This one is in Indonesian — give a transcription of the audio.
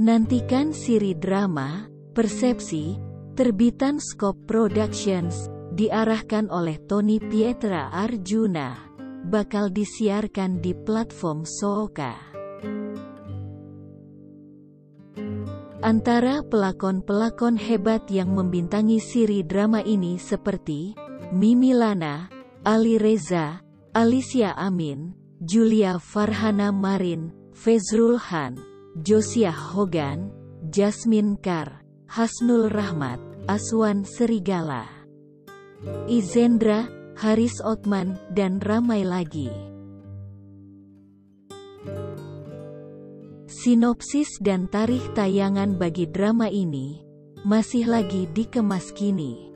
Nantikan siri drama, Persepsi, terbitan Scope Productions, diarahkan oleh Tony Pietra Arjuna, bakal disiarkan di platform Sooka. Antara pelakon-pelakon hebat yang membintangi siri drama ini seperti Mimi Lana, Ali Reza, Alicia Amin, Julia Farhana Marin, Fezrul Han, Josiah Hogan, Jasmine Kar, Hasnul Rahmat, Aswan Serigala, Izendra, Haris Otman, dan ramai lagi. Sinopsis dan tarikh tayangan bagi drama ini masih lagi dikemas kini.